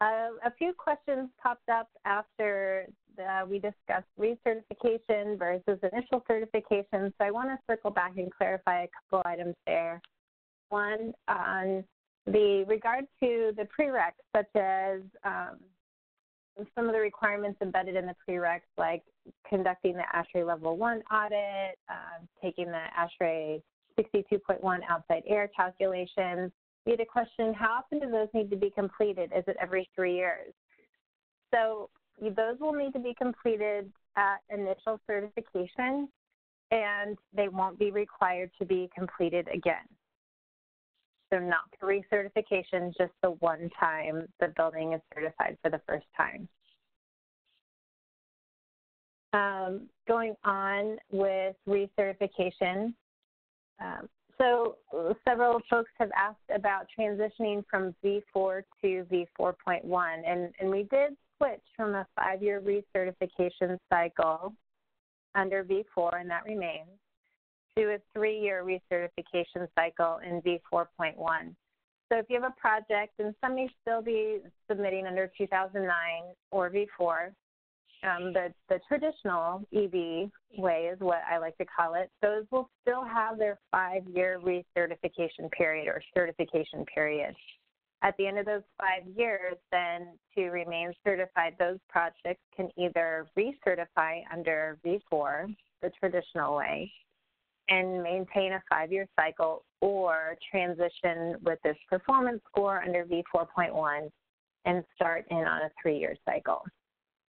Uh, a few questions popped up after the, we discussed recertification versus initial certification, so I want to circle back and clarify a couple items there. One, on the regard to the prereqs, such as um, some of the requirements embedded in the prereqs, like conducting the ASHRAE Level 1 audit, uh, taking the ASHRAE 62.1 outside air calculations. We had a question, how often do those need to be completed? Is it every three years? So those will need to be completed at initial certification and they won't be required to be completed again. So not the recertification, just the one time the building is certified for the first time. Um, going on with recertification, um, so uh, several folks have asked about transitioning from V4 to V4.1, and, and we did switch from a five-year recertification cycle under V4, and that remains, to a three-year recertification cycle in V4.1. So if you have a project, and some may still be submitting under 2009 or V4, um, the, the traditional EB way is what I like to call it, those will still have their five-year recertification period or certification period. At the end of those five years, then to remain certified, those projects can either recertify under V4, the traditional way, and maintain a five-year cycle or transition with this performance score under V4.1 and start in on a three-year cycle.